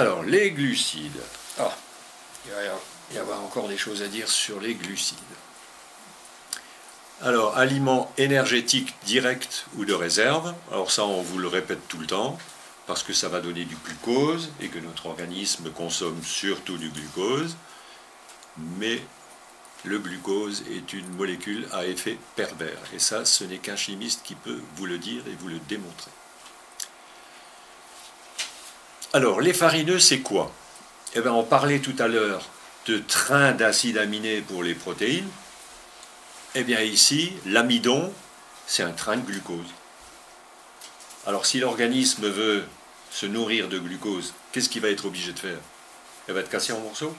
Alors, les glucides. Ah, il va y avoir encore des choses à dire sur les glucides. Alors, aliments énergétiques directs ou de réserve. Alors ça, on vous le répète tout le temps, parce que ça va donner du glucose et que notre organisme consomme surtout du glucose. Mais le glucose est une molécule à effet pervers. Et ça, ce n'est qu'un chimiste qui peut vous le dire et vous le démontrer. Alors, les farineux, c'est quoi? Eh bien, on parlait tout à l'heure de train d'acides aminés pour les protéines. Eh bien, ici, l'amidon, c'est un train de glucose. Alors, si l'organisme veut se nourrir de glucose, qu'est-ce qu'il va être obligé de faire? Il va être cassé en morceaux.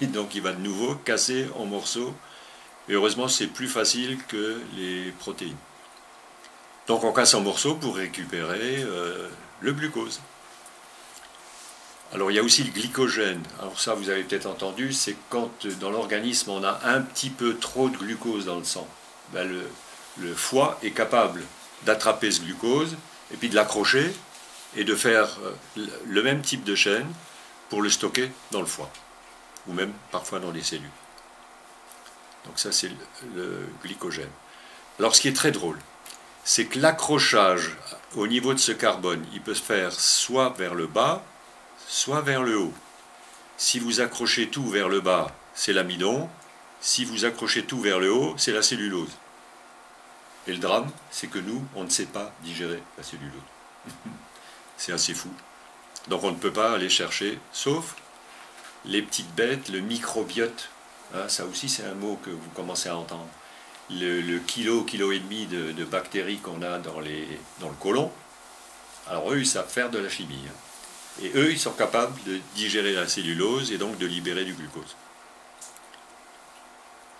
Et donc, il va de nouveau casser en morceaux. Et heureusement, c'est plus facile que les protéines. Donc, on casse en morceaux pour récupérer euh, le glucose. Alors il y a aussi le glycogène. Alors ça, vous avez peut-être entendu, c'est quand dans l'organisme on a un petit peu trop de glucose dans le sang. Ben, le, foie est capable d'attraper ce glucose et puis de l'accrocher et de faire euh, le même type de chaîne pour le stocker dans le foie ou même parfois dans les cellules. Donc ça c'est le glycogène. Alors ce qui est très drôle, c'est que l'accrochage au niveau de ce carbone, il peut se faire soit vers le bas, soit vers le haut. Si vous accrochez tout vers le bas, c'est l'amidon. Si vous accrochez tout vers le haut, c'est la cellulose. Et le drame, c'est que nous, on ne sait pas digérer la cellulose. c'est assez fou. Donc on ne peut pas aller chercher, sauf les petites bêtes, le microbiote. Hein, ça aussi, c'est un mot que vous commencez à entendre. Le, kilo, kilo et demi de, bactéries qu'on a dans, les, dans le côlon. Alors eux, ils savent faire de la chimie. Hein. Et eux, ils sont capables de digérer la cellulose et donc de libérer du glucose.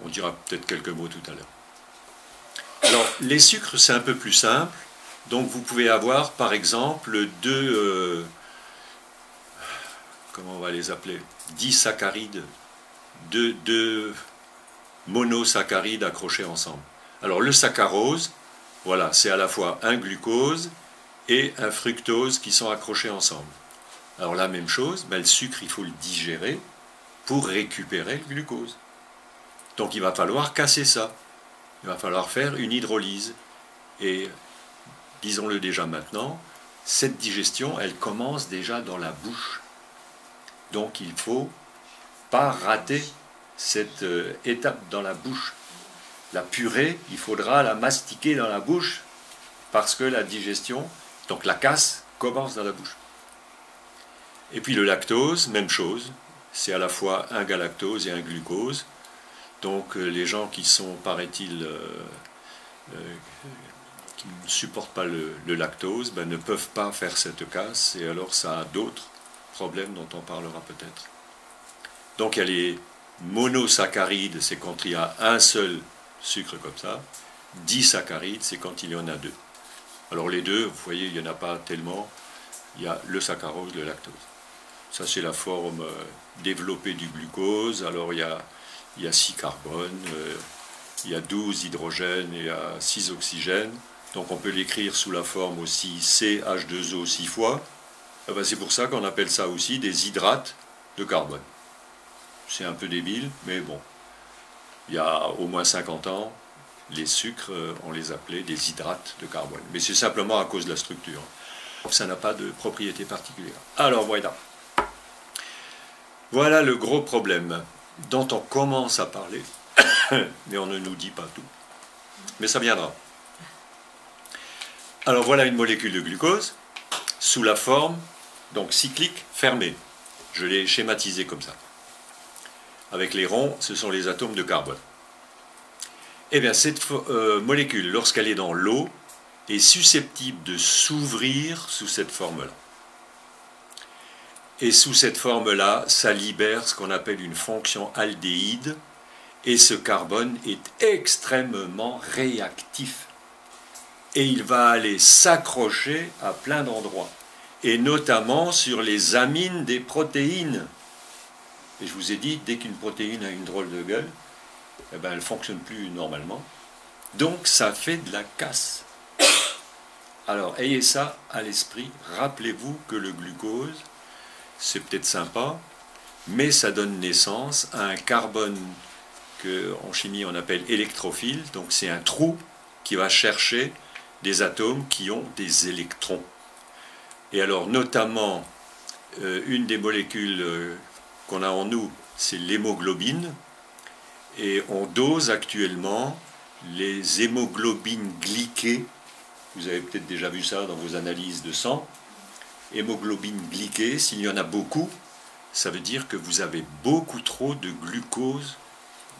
On dira peut-être quelques mots tout à l'heure. Alors, les sucres, c'est un peu plus simple. Donc, vous pouvez avoir, par exemple, deux, euh, comment on va les appeler, disaccharides, deux, deux monosaccharides accrochés ensemble. Alors, le saccharose, voilà, c'est à la fois un glucose et un fructose qui sont accrochés ensemble. Alors la même chose, le sucre, il faut le digérer pour récupérer le glucose. Donc il va falloir casser ça. Il va falloir faire une hydrolyse. Et disons-le déjà maintenant, cette digestion, elle commence déjà dans la bouche. Donc il ne faut pas rater cette euh, étape dans la bouche. La purée, il faudra la mastiquer dans la bouche parce que la digestion, donc la casse, commence dans la bouche. Et puis le lactose, même chose, c'est à la fois un galactose et un glucose. Donc euh, les gens qui sont, paraît-il, euh, euh, qui ne supportent pas le, lactose, ben, ne peuvent pas faire cette casse, et alors ça a d'autres problèmes dont on parlera peut-être. Donc il y a les monosaccharides, c'est quand il y a un seul sucre comme ça. Disaccharides, c'est quand il y en a deux. Alors les deux, vous voyez, il n'y en a pas tellement. Il y a le saccharose, le lactose. Ça, c'est la forme euh, développée du glucose. Alors, il y a, il y a 6 carbones, euh, il y a 12 hydrogènes et il y a 6 oxygènes. Donc, on peut l'écrire sous la forme aussi CH2O 6 fois. Eh ben, c'est pour ça qu'on appelle ça aussi des hydrates de carbone. C'est un peu débile, mais bon. Il y a au moins 50 ans, les sucres, euh, on les appelait des hydrates de carbone. Mais c'est simplement à cause de la structure. Ça n'a pas de propriété particulière. Alors voilà. Voilà le gros problème dont on commence à parler, mais on ne nous dit pas tout. Mais ça viendra. Alors voilà une molécule de glucose sous la forme donc cyclique fermée. Je l'ai schématisé comme ça. Avec les ronds, ce sont les atomes de carbone. Eh bien, cette euh, molécule, lorsqu'elle est dans l'eau, est susceptible de s'ouvrir sous cette forme-là. Et sous cette forme-là, ça libère ce qu'on appelle une fonction aldéhyde, et ce carbone est extrêmement réactif. Et il va aller s'accrocher à plein d'endroits, et notamment sur les amines des protéines. Et je vous ai dit, dès qu'une protéine a une drôle de gueule, eh ben, elle ne fonctionne plus normalement. Donc ça fait de la casse. Alors ayez ça à l'esprit. Rappelez-vous que le glucose, c'est peut-être sympa, mais ça donne naissance à un carbone que en chimie on appelle électrophile, donc c'est un trou qui va chercher des atomes qui ont des électrons. Et alors notamment, euh, une des molécules euh, qu'on a en nous, c'est l'hémoglobine, et on dose actuellement les hémoglobines glyquées. Vous avez peut-être déjà vu ça dans vos analyses de sang. Hémoglobine glyquée, s'il y en a beaucoup, ça veut dire que vous avez beaucoup trop de glucose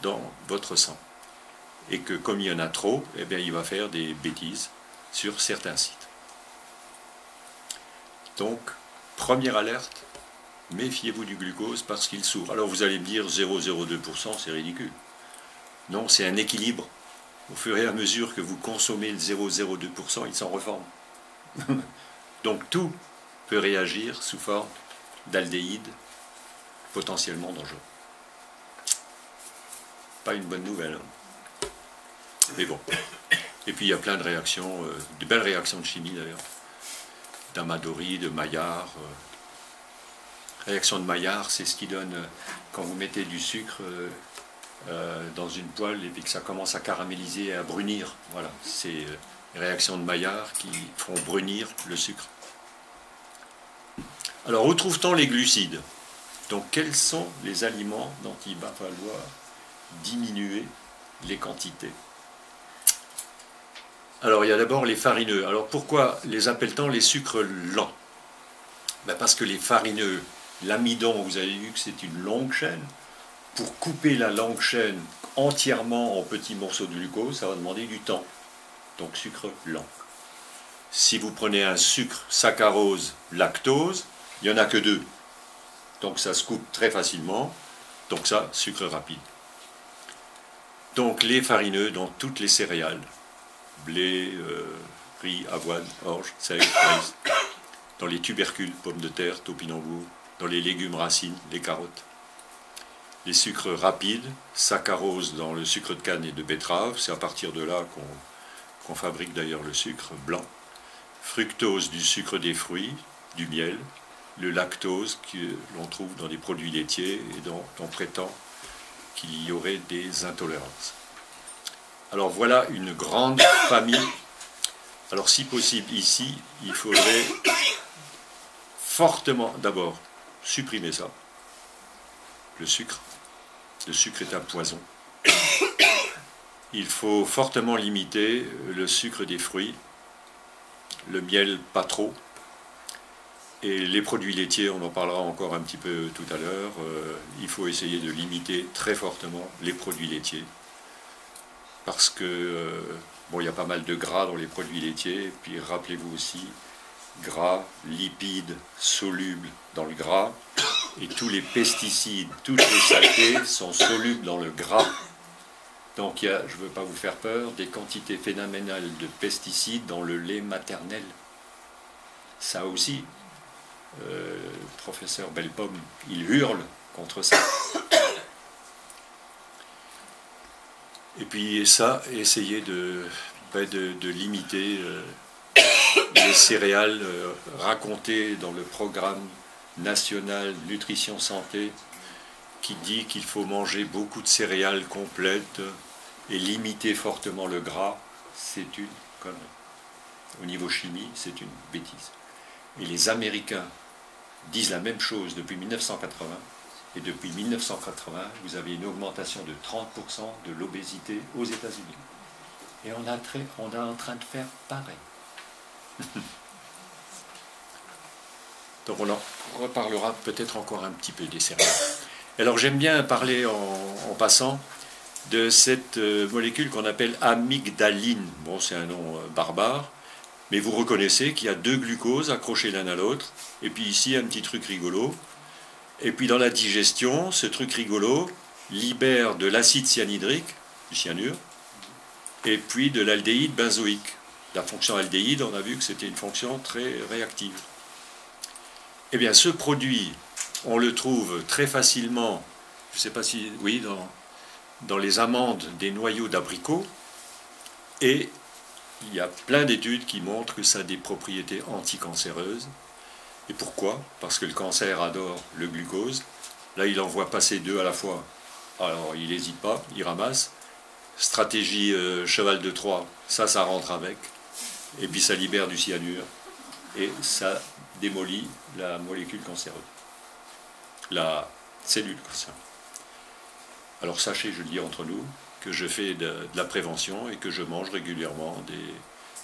dans votre sang. Et que comme il y en a trop, eh bien, il va faire des bêtises sur certains sites. Donc, première alerte, méfiez-vous du glucose parce qu'il s'ouvre. Alors vous allez me dire 0,02%, c'est ridicule. Non, c'est un équilibre. Au fur et à mesure que vous consommez le 0,02%, il s'en reforme. Donc tout peut réagir sous forme d'aldéhyde potentiellement dangereux. Pas une bonne nouvelle. Hein. Mais bon. Et puis il y a plein de réactions, euh, de belles réactions de chimie d'ailleurs. D'Amadori, de Maillard. Euh. Réaction de Maillard, c'est ce qui donne, euh, quand vous mettez du sucre dans une poêle et puis que ça commence à caraméliser et à brunir. Voilà, c'est les réactions de Maillard qui font brunir le sucre. Alors, où trouve-t-on les glucides? Donc, quels sont les aliments dont il va falloir diminuer les quantités? Alors, il y a d'abord les farineux. Alors, pourquoi les appelle-t-on les sucres lents? Ben, Parce que les farineux, l'amidon, vous avez vu que c'est une longue chaîne. Pour couper la longue chaîne entièrement en petits morceaux de glucose, ça va demander du temps. Donc, sucre lent. Si vous prenez un sucre saccharose, lactose, il n'y en a que deux. Donc ça se coupe très facilement. Donc ça, sucre rapide. Donc les farineux dans toutes les céréales, blé, euh, riz, avoine, orge, seigle, maïs, dans les tubercules, pommes de terre, topinambour, dans les légumes racines, les carottes. Les sucres rapides, saccharose dans le sucre de canne et de betterave, c'est à partir de là qu'on fabrique d'ailleurs le sucre blanc. Fructose du sucre des fruits, du miel, le lactose que l'on trouve dans les produits laitiers et dont on prétend qu'il y aurait des intolérances. Alors voilà une grande famille. Alors si possible ici, il faudrait fortement d'abord supprimer ça. Le sucre. Le sucre est un poison. Il faut fortement limiter le sucre des fruits, le miel pas trop, et les produits laitiers, on en parlera encore un petit peu tout à l'heure, euh, il faut essayer de limiter très fortement les produits laitiers. Parce que, euh, bon, il y a pas mal de gras dans les produits laitiers, puis rappelez-vous aussi, gras, lipides, solubles dans le gras, et tous les pesticides, toutes les saletés sont solubles dans le gras. Donc il y a, je ne veux pas vous faire peur, des quantités phénoménales de pesticides dans le lait maternel. Ça aussi, euh, professeur Belpomme, il hurle contre ça. Et puis ça, essayer de, de, limiter euh, les céréales euh, racontées dans le programme national nutrition santé qui dit qu'il faut manger beaucoup de céréales complètes et limiter fortement le gras, c'est une connerie. Au niveau chimie, c'est une bêtise. Et les Américains disent la même chose depuis 1980. Et depuis 1980, vous avez une augmentation de 30% de l'obésité aux États-Unis. Et on, a on est en train de faire pareil. Donc on en reparlera peut-être encore un petit peu des céréales. Alors j'aime bien parler en, passant de cette euh, molécule qu'on appelle amygdaline. Bon, c'est un nom euh, barbare, mais vous reconnaissez qu'il y a deux glucoses accrochés l'un à l'autre, et puis ici un petit truc rigolo. Et puis dans la digestion, ce truc rigolo libère de l'acide cyanhydrique, du cyanure, et puis de l'aldéhyde benzoïque. La fonction aldéhyde, on a vu que c'était une fonction très réactive. Eh bien, ce produit, on le trouve très facilement, je ne sais pas si, oui, dans, dans les amandes des noyaux d'abricot, et il y a plein d'études qui montrent que ça a des propriétés anticancéreuses. Et pourquoi? Parce que le cancer adore le glucose. Là, il en voit passer deux à la fois. Alors, il n'hésite pas, il ramasse. Stratégie euh, cheval de Troie, ça, ça rentre avec. Et puis ça libère du cyanure. Et ça démolit la molécule cancéreuse. La cellule cancéreuse. Alors sachez, je le dis entre nous, que je fais de, la prévention et que je mange régulièrement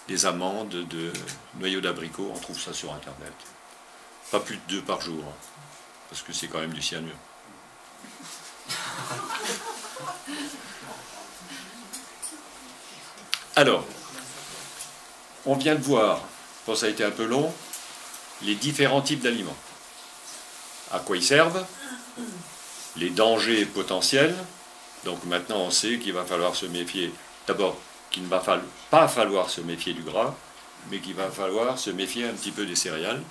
des, amandes de noyaux d'abricot. On trouve ça sur Internet. Pas plus de deux par jour, hein, parce que c'est quand même du cyanure. Alors, on vient de voir, bon ça a été un peu long, les différents types d'aliments. À quoi ils servent? Les dangers potentiels. Donc maintenant on sait qu'il va falloir se méfier. D'abord, qu'il ne va pas falloir se méfier du gras, mais qu'il va falloir se méfier un petit peu des céréales.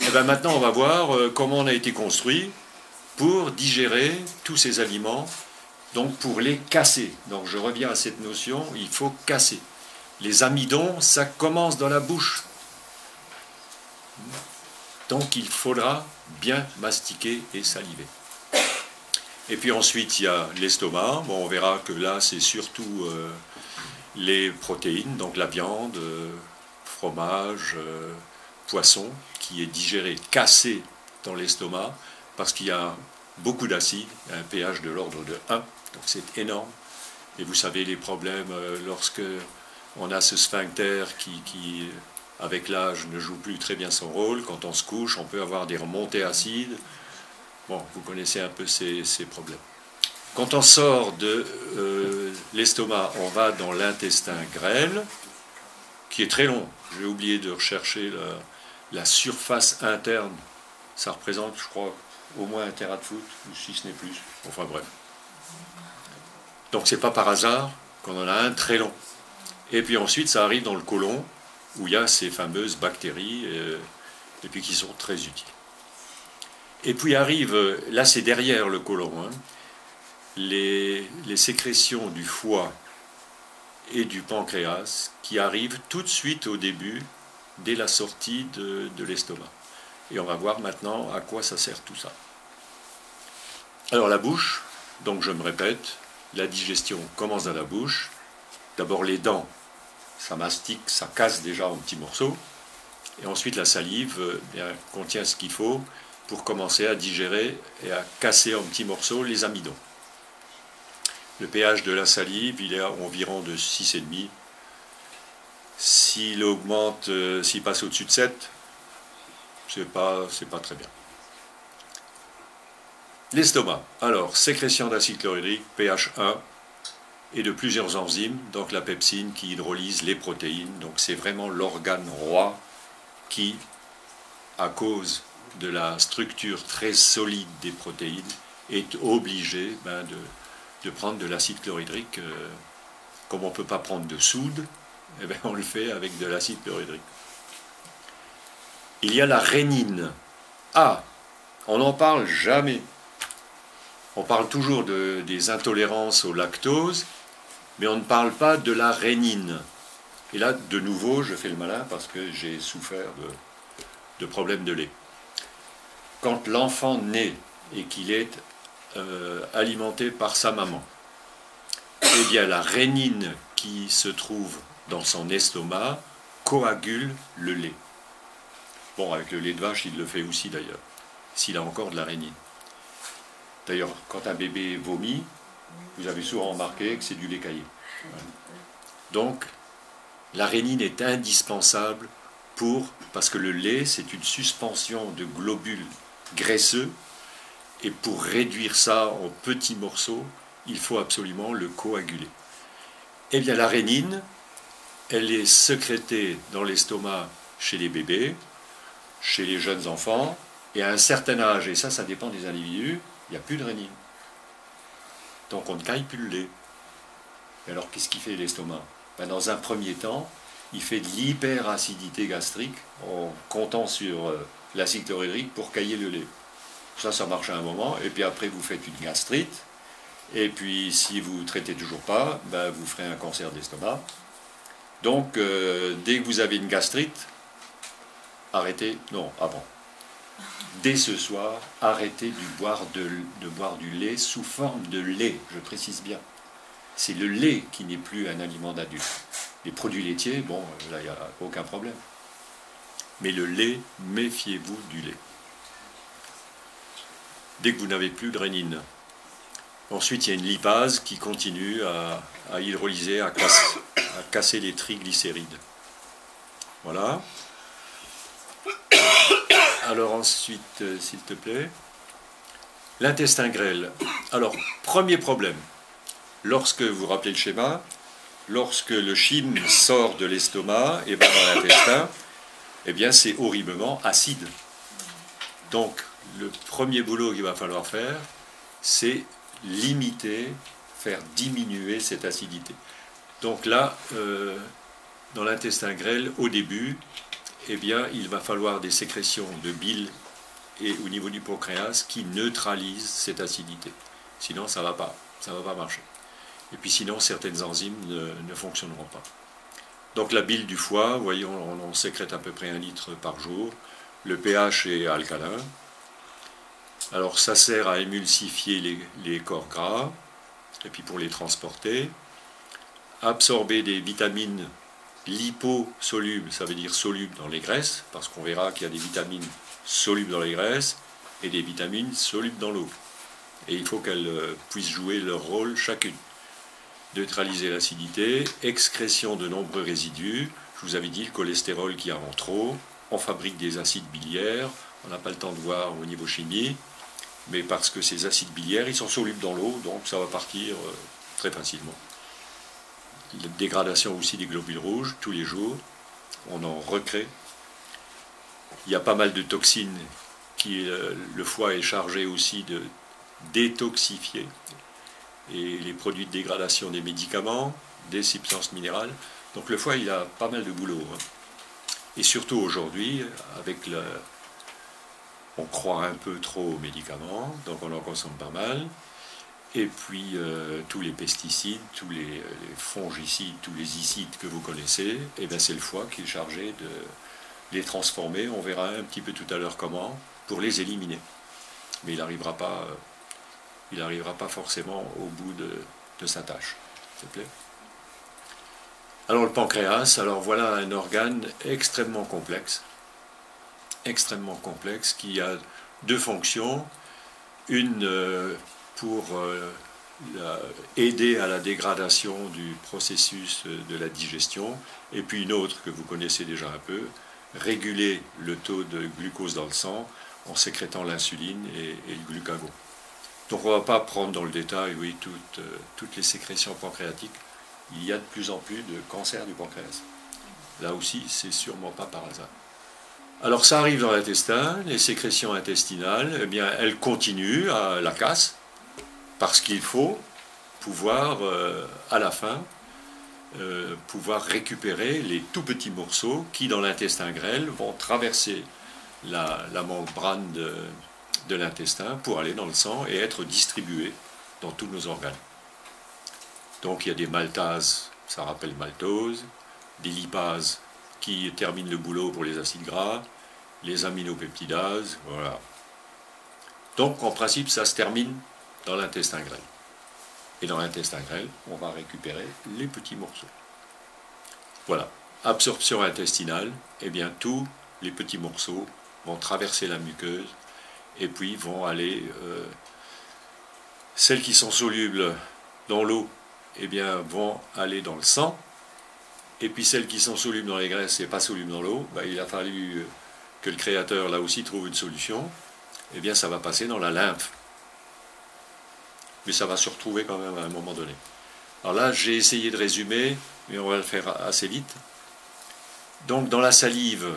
Et eh bien maintenant on va voir euh, comment on a été construit pour digérer tous ces aliments, donc pour les casser. Donc je reviens à cette notion, il faut casser. Les amidons, ça commence dans la bouche. Donc il faudra bien mastiquer et saliver. Et puis ensuite, il y a l'estomac. Bon, on verra que là, c'est surtout euh, les protéines, donc la viande, euh, fromage, euh, poisson, qui est digéré, cassé dans l'estomac, parce qu'il y a beaucoup d'acide, un pH de l'ordre de 1, donc c'est énorme. Et vous savez les problèmes lorsque on a ce sphincter qui, avec l'âge, ne joue plus très bien son rôle. Quand on se couche, on peut avoir des remontées acides. Bon, vous connaissez un peu ces, problèmes. Quand on sort de euh, l'estomac, on va dans l'intestin grêle, qui est très long. J'ai oublié de rechercher la, surface interne. Ça représente, je crois, au moins un terrain de foot, ou si ce n'est plus. Enfin bref. Donc c'est pas par hasard qu'on en a un très long. Et puis ensuite, ça arrive dans le côlon, où il y a ces fameuses bactéries, euh, et puis qui sont très utiles. Et puis arrive, là c'est derrière le côlon, hein, les, sécrétions du foie et du pancréas qui arrivent tout de suite au début, dès la sortie de, de l'estomac. Et on va voir maintenant à quoi ça sert tout ça. Alors la bouche, donc je me répète, la digestion commence dans la bouche. D'abord les dents ça mastique, ça casse déjà en petits morceaux. Et ensuite, la salive euh, contient ce qu'il faut pour commencer à digérer et à casser en petits morceaux les amidons. Le pH de la salive, il est à environ de 6,5. S'il augmente, euh, s'il passe au-dessus de 7, c'est pas, pas très bien. L'estomac. Alors, sécrétion d'acide chlorhydrique, pH 1, et de plusieurs enzymes, donc la pepsine qui hydrolyse les protéines. Donc c'est vraiment l'organe roi qui, à cause de la structure très solide des protéines, est obligé ben, de, prendre de l'acide chlorhydrique. Euh, comme on ne peut pas prendre de soude, eh bien, on le fait avec de l'acide chlorhydrique. Il y a la rénine. Ah, on n'en parle jamais. On parle toujours de, des intolérances au lactose, mais on ne parle pas de la rénine. Et là, de nouveau, je fais le malin parce que j'ai souffert de, problèmes de lait. Quand l'enfant naît et qu'il est euh, alimenté par sa maman, eh bien la rénine qui se trouve dans son estomac coagule le lait. Bon, avec le lait de vache, il le fait aussi d'ailleurs, s'il a encore de la rénine. D'ailleurs, quand un bébé vomit, vous avez souvent remarqué que c'est du lait caillé. Donc, la rénine est indispensable pour, parce que le lait, c'est une suspension de globules graisseux, et pour réduire ça en petits morceaux, il faut absolument le coaguler. Eh bien, la rénine, elle est sécrétée dans l'estomac chez les bébés, chez les jeunes enfants, et à un certain âge, et ça, ça dépend des individus, il n'y a plus de rénine. Donc on ne caille plus le lait. alors qu'est-ce qu'il fait l'estomac? Ben, Dans un premier temps, il fait de l'hyperacidité gastrique en comptant sur euh, l'acide chlorhydrique pour cailler le lait. Ça, ça marche à un moment, et puis après vous faites une gastrite, et puis si vous ne traitez toujours pas, ben, vous ferez un cancer d'estomac. Donc euh, dès que vous avez une gastrite, arrêtez, non, avant, dès ce soir, arrêtez de boire, de, boire du lait sous forme de lait, je précise bien. C'est le lait qui n'est plus un aliment d'adulte. Les produits laitiers, bon, là, il n'y a aucun problème. Mais le lait, méfiez-vous du lait. Dès que vous n'avez plus de rénine. Ensuite, il y a une lipase qui continue à, hydrolyser, à casser les triglycérides. Voilà. Alors ensuite, euh, s'il te plaît, l'intestin grêle. Alors, premier problème, lorsque vous rappelez le schéma, lorsque le chyme sort de l'estomac et va dans l'intestin, eh bien c'est horriblement acide. Donc, le premier boulot qu'il va falloir faire, c'est limiter, faire diminuer cette acidité. Donc là, euh, dans l'intestin grêle, au début, eh bien, il va falloir des sécrétions de bile et au niveau du pancréas qui neutralisent cette acidité. Sinon, ça ne va pas, ça va pas marcher. Et puis sinon, certaines enzymes ne, fonctionneront pas. Donc la bile du foie, voyons, on en sécrète à peu près un litre par jour. Le pH est alcalin. Alors ça sert à émulsifier les, les corps gras, et puis pour les transporter. Absorber des vitamines liposoluble, ça veut dire soluble dans les graisses, parce qu'on verra qu'il y a des vitamines solubles dans les graisses et des vitamines solubles dans l'eau. Et il faut qu'elles euh, puissent jouer leur rôle chacune. Neutraliser l'acidité, excrétion de nombreux résidus. Je vous avais dit le cholestérol qui a en trop. On fabrique des acides biliaires. On n'a pas le temps de voir au niveau chimie. Mais parce que ces acides biliaires, ils sont solubles dans l'eau, donc ça va partir euh, très facilement la dégradation aussi des globules rouges tous les jours. On en recrée. Il y a pas mal de toxines qui euh, le foie est chargé aussi de détoxifier. Et les produits de dégradation des médicaments, des substances minérales. Donc le foie, il a pas mal de boulot. Hein. Et surtout aujourd'hui, avec le, on croit un peu trop aux médicaments, donc on en consomme pas mal. Et puis euh, tous les pesticides, tous les, fongicides, tous les icides que vous connaissez, et eh c'est le foie qui est chargé de les transformer. On verra un petit peu tout à l'heure comment, pour les éliminer. Mais il n'arrivera pas, euh, il n'arrivera pas forcément au bout de, sa tâche. Alors le pancréas, alors voilà un organe extrêmement complexe, extrêmement complexe, qui a deux fonctions. Une euh, pour euh, aider à la dégradation du processus de la digestion, et puis une autre que vous connaissez déjà un peu, réguler le taux de glucose dans le sang en sécrétant l'insuline et, le glucagon. Donc on ne va pas prendre dans le détail, oui, toutes, euh, toutes les sécrétions pancréatiques. Il y a de plus en plus de cancer du pancréas. Là aussi, c'est sûrement pas par hasard. Alors ça arrive dans l'intestin, les sécrétions intestinales, eh bien, elles continuent à la casse, parce qu'il faut pouvoir, euh, à la fin, euh, pouvoir récupérer les tout petits morceaux qui, dans l'intestin grêle, vont traverser la, membrane de, de l'intestin pour aller dans le sang et être distribués dans tous nos organes. Donc il y a des maltases, ça rappelle maltose, des lipases qui terminent le boulot pour les acides gras, les aminopeptidases, voilà. Donc en principe ça se termine dans l'intestin grêle. Et dans l'intestin grêle, on va récupérer les petits morceaux. Voilà. Absorption intestinale, eh bien tous les petits morceaux vont traverser la muqueuse et puis vont aller. Euh, celles qui sont solubles dans l'eau, eh bien vont aller dans le sang. Et puis celles qui sont solubles dans les graisses et pas solubles dans l'eau, ben, il a fallu que le créateur là aussi trouve une solution. Eh bien ça va passer dans la lymphe mais ça va se retrouver quand même à un moment donné. Alors là, j'ai essayé de résumer, mais on va le faire assez vite. Donc dans la salive,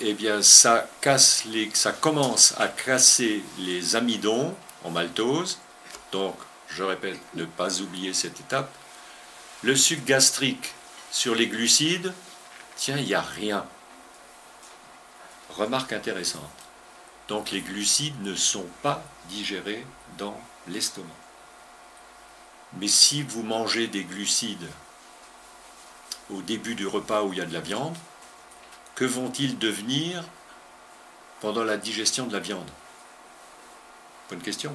eh bien, ça, casse les, ça commence à casser les amidons en maltose. Donc, je répète, ne pas oublier cette étape. Le sucre gastrique sur les glucides, tiens, il n'y a rien. Remarque intéressante. Donc les glucides ne sont pas digérés dans l'estomac. Mais si vous mangez des glucides au début du repas où il y a de la viande, que vont-ils devenir pendant la digestion de la viande? Bonne question.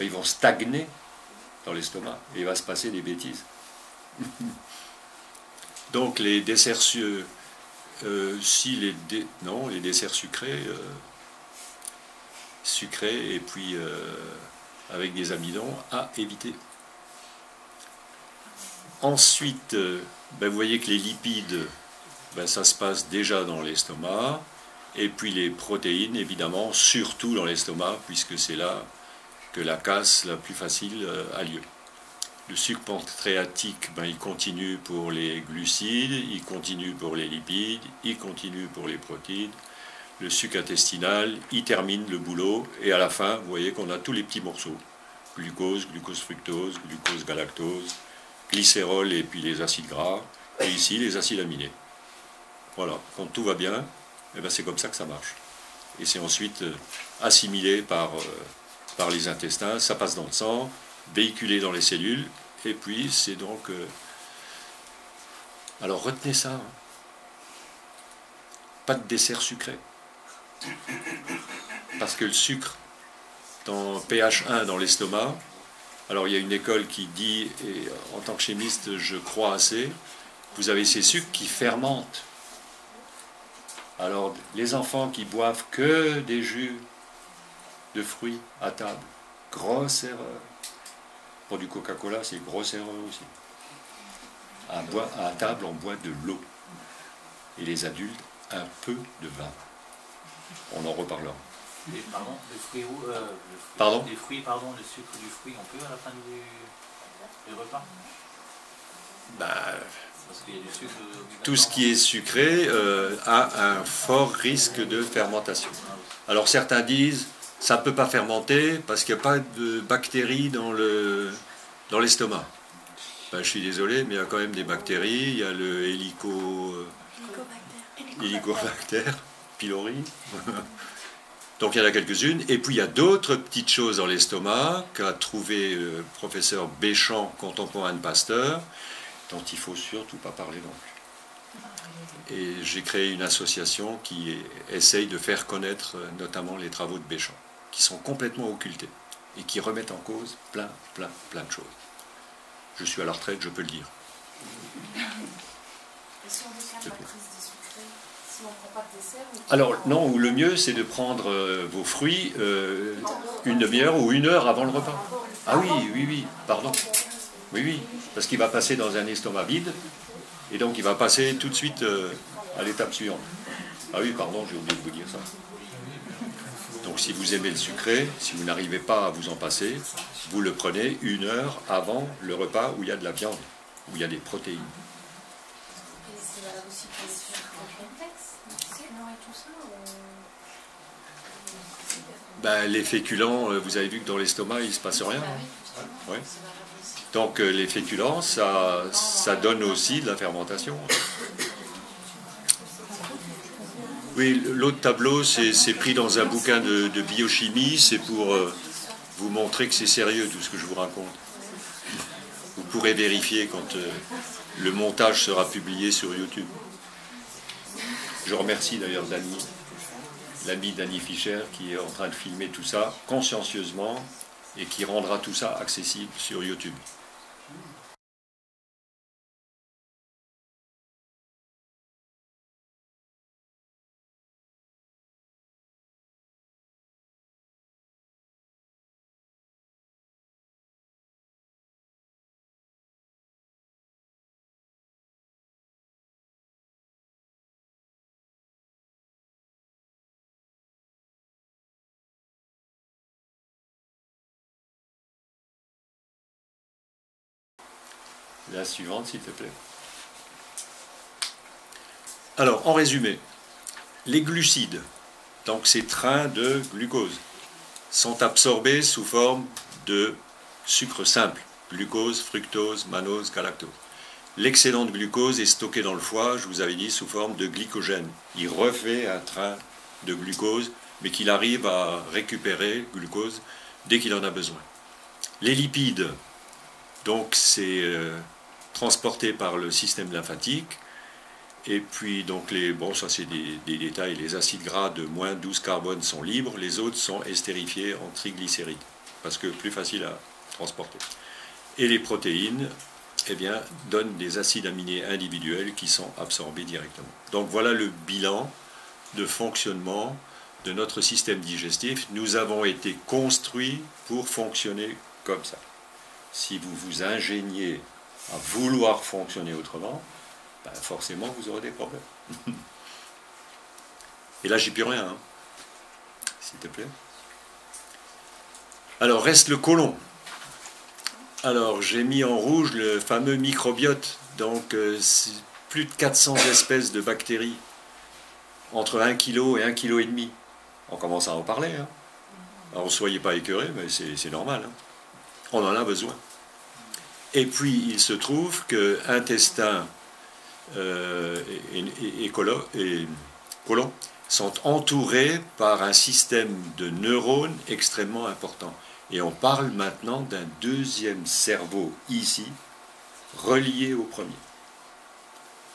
Ils vont stagner dans l'estomac et il va se passer des bêtises. Donc les desserts euh, si les les desserts sucrés euh, sucrés et puis euh, avec des amidons à éviter. Ensuite, ben, vous voyez que les lipides, ben, ça se passe déjà dans l'estomac. Et puis les protéines, évidemment, surtout dans l'estomac, puisque c'est là que la casse la plus facile euh, a lieu. Le sucre pancréatique, ben, il continue pour les glucides, il continue pour les lipides, il continue pour les protéines. Le sucre intestinal, il termine le boulot, et à la fin, vous voyez qu'on a tous les petits morceaux. Glucose, glucose fructose, glucose galactose, glycérol et puis les acides gras, et ici les acides aminés. Voilà, quand tout va bien, eh ben c'est comme ça que ça marche. Et c'est ensuite euh, assimilé par, euh, par les intestins, ça passe dans le sang, véhiculé dans les cellules, et puis c'est donc... Euh, alors retenez ça, hein. pas de dessert sucré. Parce que le sucre, dans pH 1 dans l'estomac, alors il y a une école qui dit, et en tant que chimiste je crois assez, vous avez ces sucres qui fermentent. Alors, les enfants qui boivent que des jus de fruits à table, grosse erreur. Pour du Coca-Cola, c'est grosse erreur aussi. À, à table, on boit de l'eau. Et les adultes, un peu de vin. On en reparlera. pardon, le fruit, euh, pardon les fruits, pardon, le sucre du fruit, on peut à la fin du, du repas? Bah, tout ce qui est sucré euh, a un fort risque de fermentation. Alors certains disent ça ne peut pas fermenter parce qu'il n'y a pas de bactéries dans l'estomac. Dans ben, je suis désolé, mais il y a quand même des bactéries. Il y a le hélico, hélicobacter, pylori. Donc il y en a quelques-unes. Et puis il y a d'autres petites choses dans l'estomac qu'a trouvé le euh, professeur Béchamp, contemporain de Pasteur, dont il faut surtout pas parler non plus. Et j'ai créé une association qui essaye de faire connaître euh, notamment les travaux de Béchamp, qui sont complètement occultés et qui remettent en cause plein, plein, plein de choses. Je suis à la retraite, je peux le dire. Alors non, ou le mieux c'est de prendre euh, vos fruits euh, une demi-heure ou une heure avant le repas. Ah oui, oui, oui, pardon. Oui, oui, parce qu'il va passer dans un estomac vide, et donc il va passer tout de suite euh, à l'étape suivante. Ah oui, pardon, j'ai oublié de vous dire ça. Donc si vous aimez le sucré, si vous n'arrivez pas à vous en passer, vous le prenez une heure avant le repas où il y a de la viande, où il y a des protéines. Ben, les féculents, euh, vous avez vu que dans l'estomac, il ne se passe rien. Hein. Donc euh, les féculents, ça, ça donne aussi de la fermentation. Oui, l'autre tableau, c'est pris dans un bouquin de, biochimie, c'est pour euh, vous montrer que c'est sérieux tout ce que je vous raconte. Vous pourrez vérifier quand euh, le montage sera publié sur YouTube. Je remercie d'ailleurs Dany, l'ami Dany Fischer, qui est en train de filmer tout ça consciencieusement et qui rendra tout ça accessible sur YouTube. La suivante, s'il te plaît. Alors, en résumé, les glucides, donc ces trains de glucose, sont absorbés sous forme de sucre simple, glucose, fructose, mannose, galactose. L'excédent de glucose est stocké dans le foie, je vous avais dit, sous forme de glycogène. Il refait un train de glucose, mais qu'il arrive à récupérer glucose dès qu'il en a besoin. Les lipides, donc c'est euh, transporté par le système lymphatique. Et puis, donc, les, bon, ça c'est des, des détails, les acides gras de moins 12 carbone sont libres, les autres sont estérifiés en triglycérides, parce que plus facile à transporter. Et les protéines, eh bien, donnent des acides aminés individuels qui sont absorbés directement. Donc voilà le bilan de fonctionnement de notre système digestif. Nous avons été construits pour fonctionner comme ça. Si vous vous ingéniez à vouloir fonctionner autrement, ben, forcément vous aurez des problèmes. Et là, j'ai plus rien, hein. s'il te plaît. Alors, reste le côlon. Alors, j'ai mis en rouge le fameux microbiote, donc euh, plus de 400 espèces de bactéries, entre 1 kg et 1 kg. On commence à en parler. Hein. Alors, soyez pas écœurés, mais c'est normal. Hein. On en a besoin. Et puis, il se trouve que intestin euh, et, et sont entourés par un système de neurones extrêmement important. Et on parle maintenant d'un deuxième cerveau ici, relié au premier.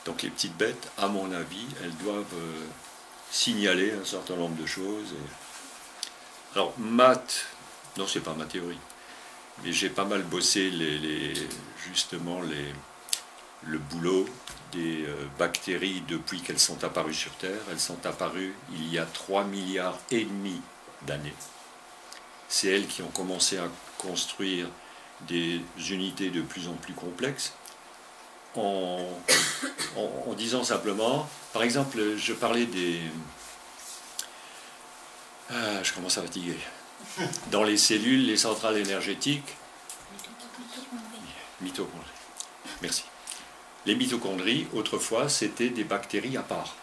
Donc les petites bêtes, à mon avis, elles doivent euh, signaler un certain nombre de choses. Alors, maths, non, c'est pas ma théorie, mais j'ai pas mal bossé les, justement les, le boulot des euh, bactéries depuis qu'elles sont apparues sur Terre. Elles sont apparues il y a 3 milliards et demi d'années. C'est elles qui ont commencé à construire des unités de plus en plus complexes en, disant simplement, par exemple, je parlais des... Ah, je commence à fatiguer. Dans les cellules, les centrales énergétiques... Mitochondries. Merci. Les mitochondries, autrefois, c'était des bactéries à part,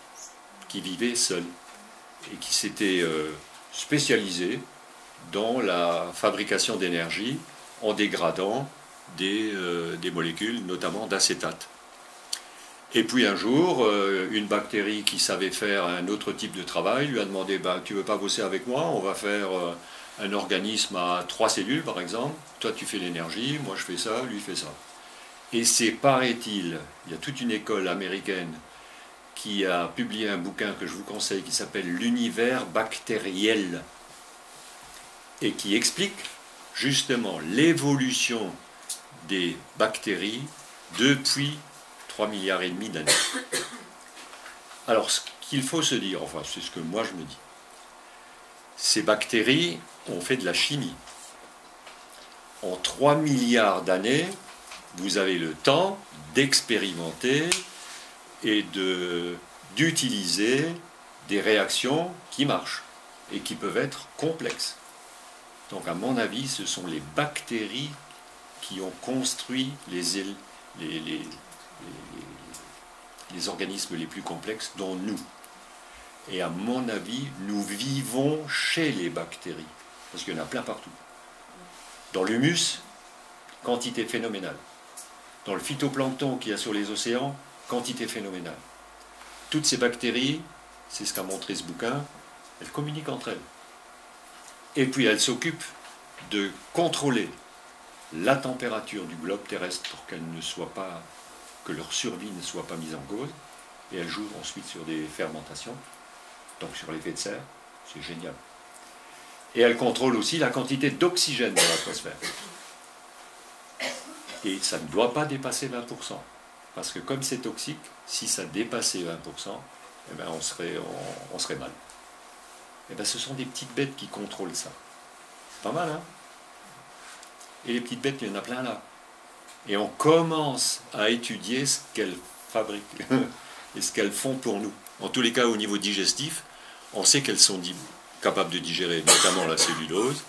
qui vivaient seules et qui s'étaient euh, spécialisées dans la fabrication d'énergie en dégradant des, euh, des molécules, notamment d'acétate. Et puis un jour, euh, une bactérie qui savait faire un autre type de travail lui a demandé bah, Tu veux pas bosser avec moi? On va faire un organisme à trois cellules, par exemple. Toi, tu fais l'énergie, moi, je fais ça, lui fait ça. Et c'est, paraît-il, il y a toute une école américaine qui a publié un bouquin que je vous conseille qui s'appelle L'univers bactériel et qui explique justement l'évolution des bactéries depuis 3 milliards et demi d'années. Alors ce qu'il faut se dire, enfin c'est ce que moi je me dis, ces bactéries ont fait de la chimie. En 3 milliards d'années, vous avez le temps d'expérimenter et d'utiliser des réactions qui marchent et qui peuvent être complexes. Donc à mon avis, ce sont les bactéries qui ont construit les, les, les, organismes les plus complexes, dont nous. Et à mon avis, nous vivons chez les bactéries, parce qu'il y en a plein partout. Dans l'humus, quantité phénoménale. Dans le phytoplancton qu'il y a sur les océans, quantité phénoménale. Toutes ces bactéries, c'est ce qu'a montré ce bouquin, elles communiquent entre elles. Et puis elles s'occupent de contrôler la température du globe terrestre pour qu'elle ne soit pas, que leur survie ne soit pas mise en cause. Et elles jouent ensuite sur des fermentations, donc sur l'effet de serre. C'est génial. Et elles contrôlent aussi la quantité d'oxygène dans l'atmosphère. Et ça ne doit pas dépasser 20%. Parce que comme c'est toxique, si ça dépassait 20%, eh ben on, serait, on serait mal. Eh ben, ce sont des petites bêtes qui contrôlent ça. Pas mal, hein? Et les petites bêtes, il y en a plein là. Et on commence à étudier ce qu'elles fabriquent et ce qu'elles font pour nous. En tous les cas, au niveau digestif, on sait qu'elles sont capables de digérer notamment la cellulose,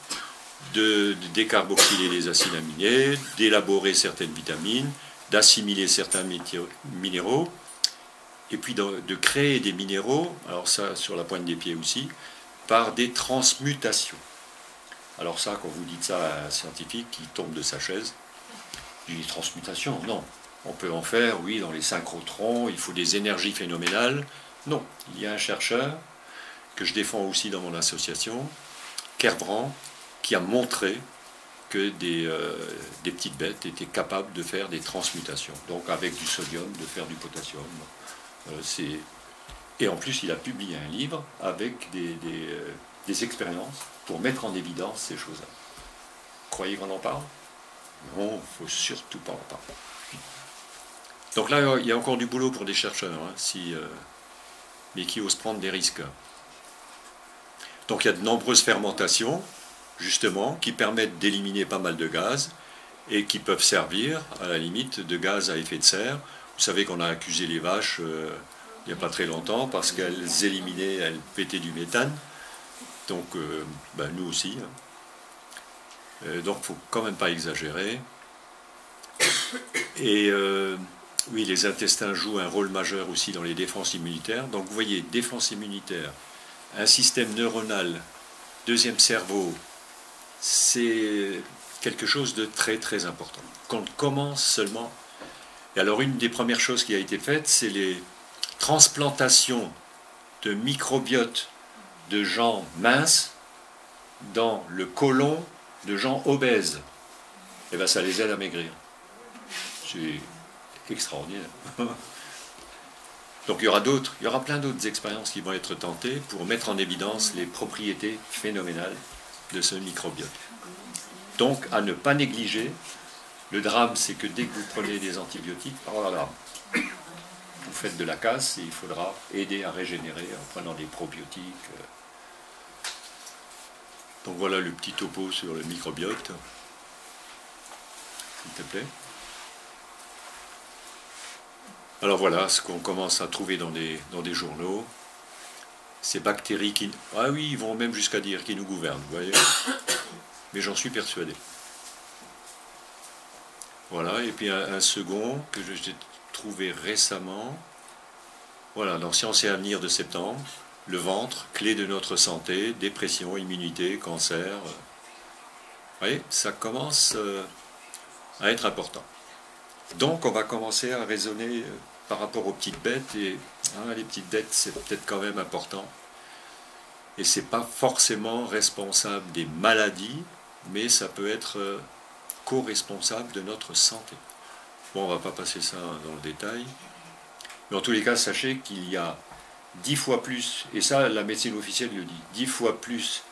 de, décarboxyler les acides aminés, d'élaborer certaines vitamines, d'assimiler certains minéraux, et puis de, de, créer des minéraux, alors ça sur la pointe des pieds aussi, par des transmutations. Alors ça, quand vous dites ça à un scientifique qui tombe de sa chaise, il dit transmutation, non. On peut en faire, oui, dans les synchrotrons, il faut des énergies phénoménales. Non, il y a un chercheur que je défends aussi dans mon association, Kerbrand, qui a montré que des, euh, des, petites bêtes étaient capables de faire des transmutations. Donc avec du sodium, de faire du potassium. Euh, Et en plus, il a publié un livre avec euh, des expériences pour mettre en évidence ces choses-là. Croyez qu'on en parle? Non, il faut surtout pas en parler. Donc là, il y a encore du boulot pour des chercheurs, hein, mais qui osent prendre des risques. Donc il y a de nombreuses fermentations, justement, qui permettent d'éliminer pas mal de gaz et qui peuvent servir, à la limite, de gaz à effet de serre. Vous savez qu'on a accusé les vaches euh, il n'y a pas très longtemps parce qu'elles éliminaient, elles pétaient du méthane. Donc euh, ben, nous aussi. hein. Euh, donc il ne faut quand même pas exagérer. Et oui, les intestins jouent un rôle majeur aussi dans les défenses immunitaires. Donc vous voyez, défense immunitaire, un système neuronal, deuxième cerveau, c'est quelque chose de très très important. Qu'on commence seulement. Alors une des premières choses qui a été faite, c'est les transplantations de microbiote de gens minces dans le côlon de gens obèses. Et bien ça les aide à maigrir. C'est extraordinaire. Donc il y aura d'autres, il y aura plein d'autres expériences qui vont être tentées pour mettre en évidence les propriétés phénoménales de ce microbiote. Donc à ne pas négliger. Le drame, c'est que dès que vous prenez des antibiotiques, oh vous faites de la casse et il faudra aider à régénérer en prenant des probiotiques. Donc voilà le petit topo sur le microbiote. S'il te plaît. Alors voilà ce qu'on commence à trouver dans des, journaux. Ces bactéries qui... Ah oui, ils vont même jusqu'à dire qu'ils nous gouvernent, vous voyez. Mais j'en suis persuadé. Voilà, et puis un, un second que j'ai trouvé récemment. Voilà, dans Science et Avenir de septembre. Le ventre, clé de notre santé, dépression, immunité, cancer. Vous voyez, ça commence euh, à être important. Donc on va commencer à raisonner euh, par rapport aux petites bêtes et hein, les petites bêtes c'est peut-être quand même important. Et c'est pas forcément responsable des maladies, mais ça peut être euh, co-responsable de notre santé. Bon, on va pas passer ça dans le détail. Mais en tous les cas, sachez qu'il y a dix fois plus, et ça la médecine officielle le dit, dix fois plus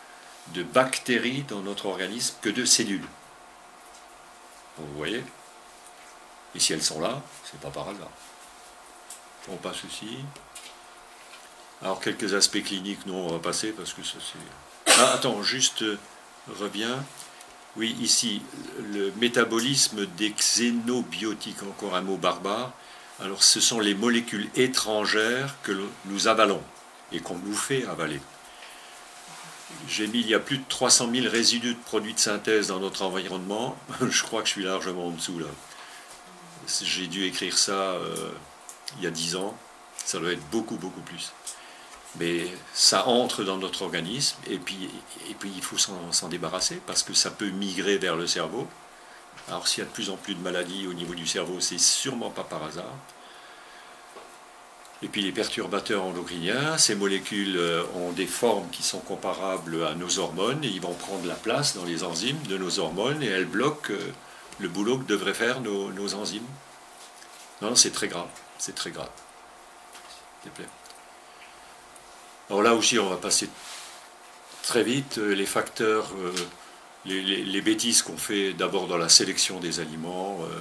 de bactéries dans notre organisme que de cellules. Vous voyez? Et si elles sont là, c'est pas par hasard. On passe aussi. Alors quelques aspects cliniques, non, on va passer parce que ça c'est. Ah, attends, juste euh, reviens. Oui, ici, le métabolisme des xénobiotiques, encore un mot barbare. Alors, ce sont les molécules étrangères que nous avalons et qu'on nous fait avaler. J'ai mis il y a plus de 300 000 résidus de produits de synthèse dans notre environnement. Je crois que je suis largement en dessous là. J'ai dû écrire ça euh, il y a 10 ans. Ça doit être beaucoup, beaucoup plus. Mais ça entre dans notre organisme et puis, et puis il faut s'en débarrasser parce que ça peut migrer vers le cerveau. Alors s'il y a de plus en plus de maladies au niveau du cerveau, c'est sûrement pas par hasard. Et puis les perturbateurs endocriniens, ces molécules euh, ont des formes qui sont comparables à nos hormones et ils vont prendre la place dans les enzymes de nos hormones et elles bloquent euh, le boulot que devraient faire nos, nos enzymes. Non, c'est très grave, c'est très grave. S'il. Alors là aussi, on va passer très vite euh, les facteurs, euh, les, bêtises qu'on fait d'abord dans la sélection des aliments. euh,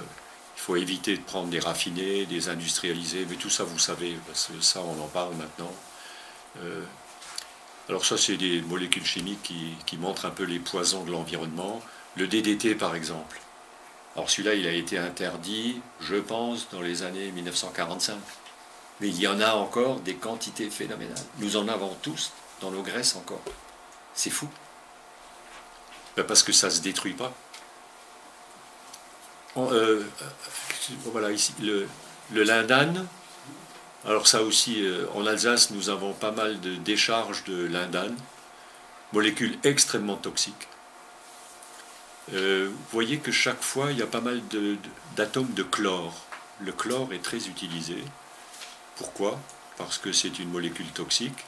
il faut éviter de prendre des raffinés, des industrialisés, mais tout ça, vous savez, parce que ça, on en parle maintenant. Alors ça, c'est des molécules chimiques qui montrent un peu les poisons de l'environnement. Le DDT, par exemple. Alors celui-là, il a été interdit, je pense, dans les années 1945. Mais il y en a encore des quantités phénoménales. Nous en avons tous dans nos graisses encore. C'est fou. Ben, parce que ça ne se détruit pas. Euh, euh, voilà ici le, le lindane. Alors ça aussi, euh, en Alsace, nous avons pas mal de décharges de lindane, molécule extrêmement toxique. Euh, vous voyez que chaque fois, il y a pas mal d'atomes de chlore. Le chlore est très utilisé. Pourquoi? Parce que c'est une molécule toxique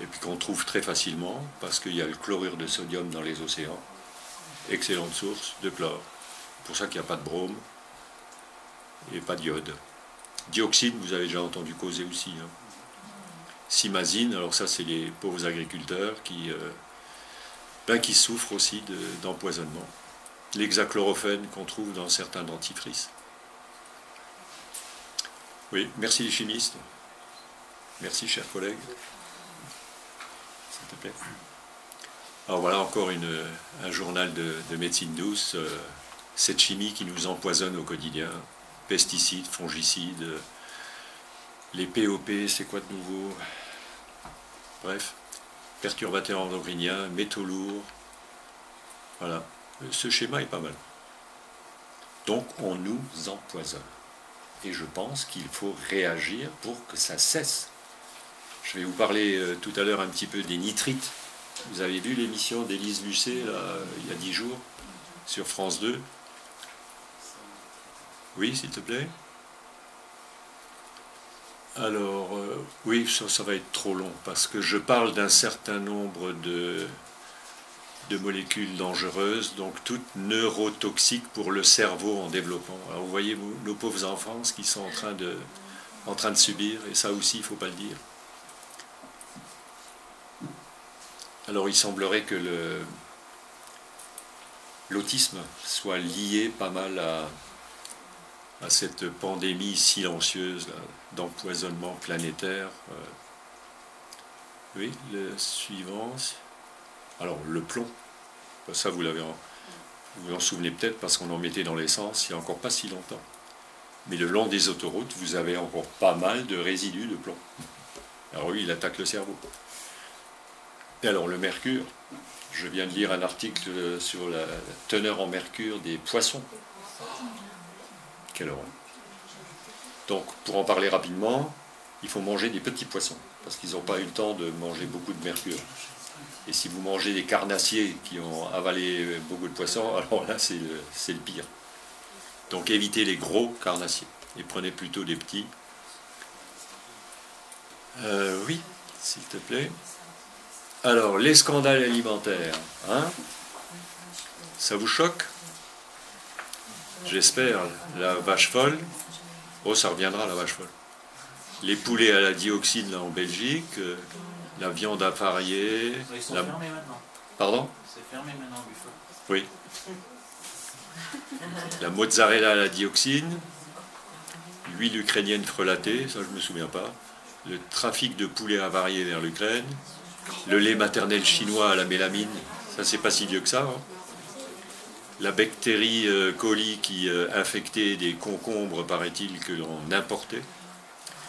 et puis qu'on trouve très facilement parce qu'il y a le chlorure de sodium dans les océans. Excellente source de chlore. Pour ça qu'il n'y a pas de brome et pas d'iode. Dioxine, vous avez déjà entendu causer aussi. Hein. Alors ça c'est les pauvres agriculteurs qui, euh, ben, qui souffrent aussi d'empoisonnement. L'hexachlorophène qu'on trouve dans certains dentifrices. Oui, merci les chimistes. Merci chers collègues. S'il te plaît. Alors voilà encore un journal de, médecine douce. Euh, cette chimie qui nous empoisonne au quotidien. Pesticides, fongicides, les POP, c'est quoi de nouveau? Bref, perturbateurs endocriniens, métaux lourds. Voilà, ce schéma est pas mal. Donc on nous empoisonne. Et je pense qu'il faut réagir pour que ça cesse. Je vais vous parler euh, tout à l'heure un petit peu des nitrites. Vous avez vu l'émission d'Élise Lucet il y a dix jours sur France 2 Oui, s'il te plaît alors, euh, oui, ça, va être trop long parce que je parle d'un certain nombre de, de molécules dangereuses, donc toutes neurotoxiques pour le cerveau en développement. Alors, vous voyez nos pauvres enfants qui sont en train de, en train de subir, et ça aussi, il ne faut pas le dire. Alors, il semblerait que l'autisme soit lié pas mal à, à cette pandémie silencieuse d'empoisonnement planétaire. Euh. Oui, le suivant. Alors, le plomb. Ça, vous l'avez vous vous en souvenez peut-être parce qu'on en mettait dans l'essence il n'y a encore pas si longtemps. Mais le long des autoroutes, vous avez encore pas mal de résidus de plomb. Alors oui, il attaque le cerveau. Et alors le mercure, je viens de lire un article sur la teneur en mercure des poissons. Quelle horreur. Donc, pour en parler rapidement, il faut manger des petits poissons, parce qu'ils n'ont pas eu le temps de manger beaucoup de mercure. Et si vous mangez des carnassiers qui ont avalé beaucoup de poissons, alors là, c'est le, pire. Donc, évitez les gros carnassiers et prenez plutôt des petits. Euh, oui, s'il te plaît. Alors, les scandales alimentaires, hein Ça vous choque? J'espère. La vache folle, Oh, ça reviendra la vache folle. Les poulets à la dioxine là en Belgique, euh, la viande avariée. Ils sont la... fermés maintenant. Pardon C'est fermé maintenant, Buffalo. Oui. La mozzarella à la dioxine, l'huile ukrainienne frelatée, ça je ne me souviens pas, le trafic de poulets avariés vers l'Ukraine, le lait maternel chinois à la mélamine, ça c'est pas si vieux que ça. Hein la bactérie euh, coli qui euh, infectait des concombres, paraît-il, que l'on importait.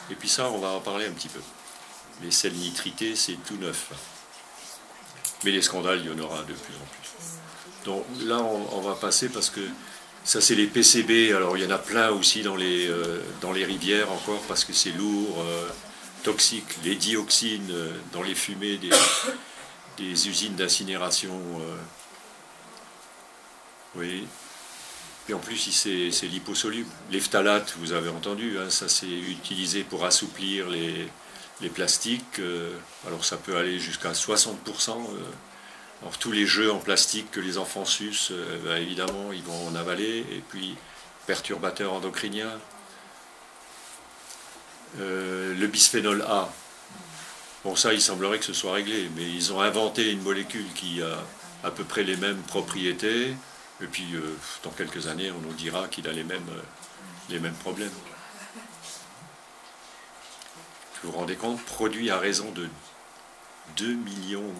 Et puis ça, on va en parler un petit peu. Les sels nitrités, c'est tout neuf. Mais les scandales, il y en aura de plus en plus. Donc là, on, va passer parce que ça, c'est les PCB. Alors, il y en a plein aussi dans les, euh, dans les rivières encore parce que c'est lourd, toxique. Les dioxines dans les fumées des, des usines d'incinération oui. Et en plus, c'est liposoluble. Les phtalates, vous avez entendu, hein, ça c'est utilisé pour assouplir les, plastiques. Euh, alors ça peut aller jusqu'à 60%. Euh. alors tous les jeux en plastique que les enfants sucent, euh, ben, évidemment, ils vont en avaler. Et puis, perturbateurs endocriniens. le bisphénol A. Bon, ça, il semblerait que ce soit réglé, mais ils ont inventé une molécule qui a à peu près les mêmes propriétés. Et puis, dans quelques années, on nous dira qu'il a les les mêmes problèmes. Vous vous rendez compte Produit à raison de 2,8 millions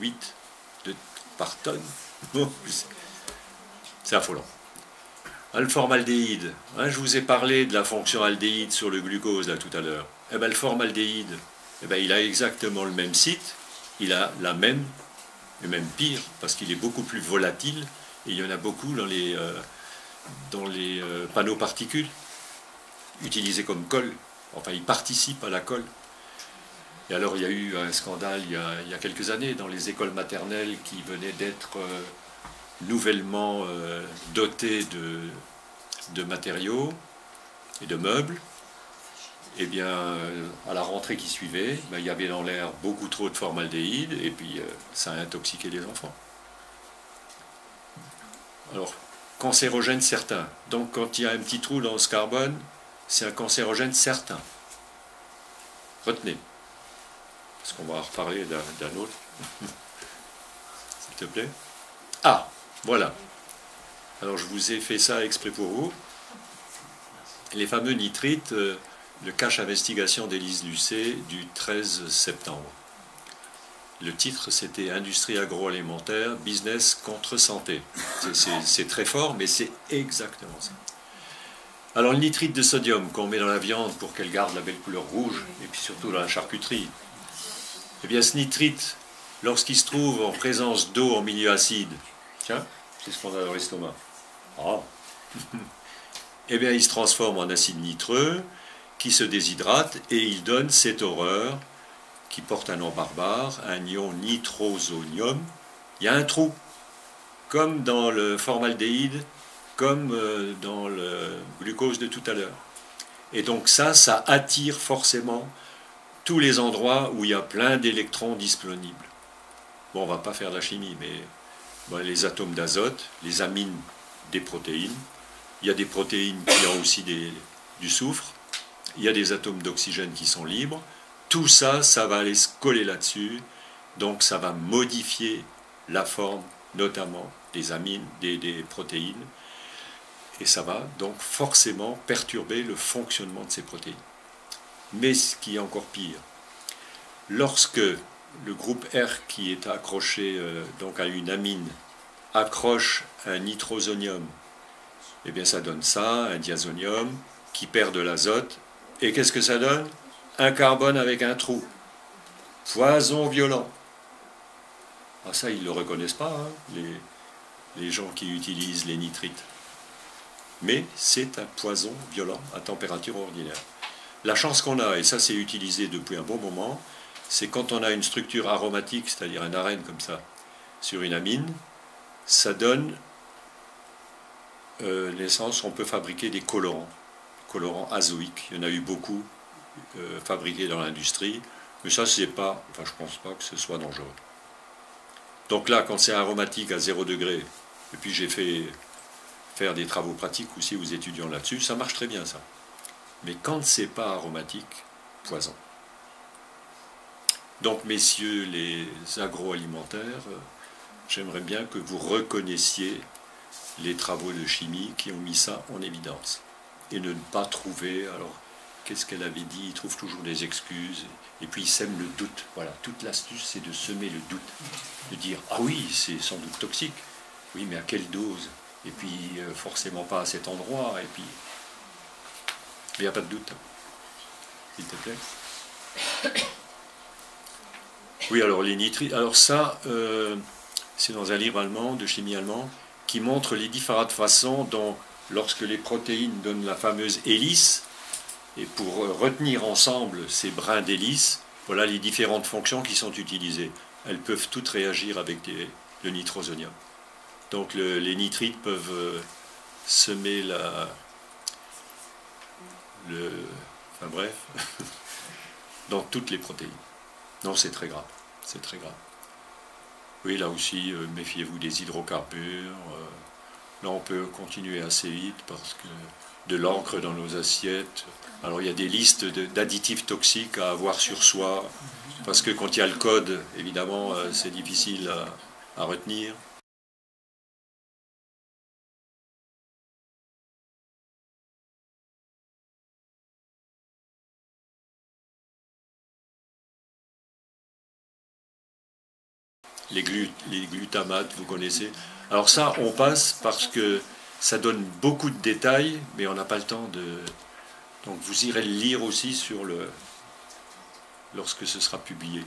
de, par tonne? C'est affolant. Le formaldéhyde. Hein, je vous ai parlé de la fonction aldéhyde sur le glucose là tout à l'heure. Eh ben, le formaldéhyde, eh ben, il a exactement le même site, il a la même, et même pire, parce qu'il est beaucoup plus volatile et il y en a beaucoup dans les, euh, dans les euh, panneaux particules, utilisés comme colle. Enfin, ils participent à la colle. Et alors, il y a eu un scandale il y a, quelques années dans les écoles maternelles qui venaient d'être euh, nouvellement dotées de, matériaux et de meubles. Et eh bien, à la rentrée qui suivait, ben, il y avait dans l'air beaucoup trop de formaldéhyde et puis ça a intoxiqué les enfants. Alors, cancérogène certain. Donc, quand il y a un petit trou dans ce carbone, c'est un cancérogène certain. Retenez. Parce qu'on va en reparler d'un autre. S'il te plaît. Ah, voilà. Alors je vous ai fait ça exprès pour vous. Les fameux nitrites, euh, le cache investigation d'Élise Lucet du 13 septembre. Le titre, c'était Industrie agroalimentaire, business contre santé. C'est très fort, mais c'est exactement ça. Alors le nitrite de sodium qu'on met dans la viande pour qu'elle garde la belle couleur rouge, et puis surtout dans la charcuterie, eh bien ce nitrite, lorsqu'il se trouve en présence d'eau en milieu acide, tiens, c'est ce qu'on a dans l'estomac, ah. eh bien il se transforme en acide nitreux, qui se déshydrate, et il donne cette horreur qui porte un nom barbare, un ion nitrosonium. Il y a un trou, comme dans le formaldéhyde, comme euh, dans le glucose de tout à l'heure. Et donc ça, ça attire forcément tous les endroits où il y a plein d'électrons disponibles. Bon, on va pas faire de la chimie, mais les atomes d'azote, les amines des protéines, il y a des protéines qui ont aussi du soufre, il y a des atomes d'oxygène qui sont libres, tout ça, ça va aller se coller là-dessus, donc ça va modifier la forme, notamment des amines, des, protéines, et ça va donc forcément perturber le fonctionnement de ces protéines. Mais ce qui est encore pire, lorsque le groupe R qui est accroché euh, donc à une amine accroche un nitrosonium, eh bien ça donne ça, un diazonium, qui perd de l'azote. Et qu'est-ce que ça donne? Un carbone avec un trou. Poison violent. Ah ça, ils ne le reconnaissent pas, hein, les, les gens qui utilisent les nitrites. Mais c'est un poison violent à température ordinaire. La chance qu'on a, et ça c'est utilisé depuis un bon moment, c'est quand on a une structure aromatique, c'est-à-dire un arène comme ça, sur une amine, ça donne euh, l'essence, on peut fabriquer des colorants, colorants azoïques. Il y en a eu beaucoup euh, fabriqués dans l'industrie. Mais ça, c'est pas, enfin, je pense pas que ce soit dangereux. Donc là, quand c'est aromatique à 0 degré, et puis j'ai fait faire des travaux pratiques aussi aux étudiants là-dessus, ça marche très bien ça. Mais quand c'est pas aromatique, poison. Donc, messieurs les agroalimentaires, euh, j'aimerais bien que vous reconnaissiez les travaux de chimie qui ont mis ça en évidence. Et ne pas trouver, alors qu'est-ce qu'elle avait dit Il trouve toujours des excuses. Et puis il sème le doute. Voilà, toute l'astuce, c'est de semer le doute. De dire, ah oui, c'est sans doute toxique. Oui, mais à quelle dose? Et puis euh, forcément pas à cet endroit. Et puis, il n'y a pas de doute. S'il te plaît. Oui, alors les nitrites. Alors ça, euh, c'est dans un livre allemand, de chimie allemand, qui montre les différentes façons dont, lorsque les protéines donnent la fameuse hélice, et pour euh, retenir ensemble ces brins d'hélice, voilà les différentes fonctions qui sont utilisées. Elles peuvent toutes réagir avec le nitrosonium. Donc les nitrites peuvent euh, semer la... Enfin bref, dans toutes les protéines. Non, c'est très grave. C'est très grave. Oui, là aussi, euh, méfiez-vous des hydrocarbures. là, on peut continuer assez vite parce que de l'encre dans nos assiettes. Alors il y a des listes d'additifs toxiques à avoir sur soi, parce que quand il y a le code, évidemment, euh, c'est difficile à, retenir. Les, glutamates, vous connaissez. Alors ça, on passe parce que ça donne beaucoup de détails, mais on n'a pas le temps de... Donc vous irez le lire aussi sur le... lorsque ce sera publié.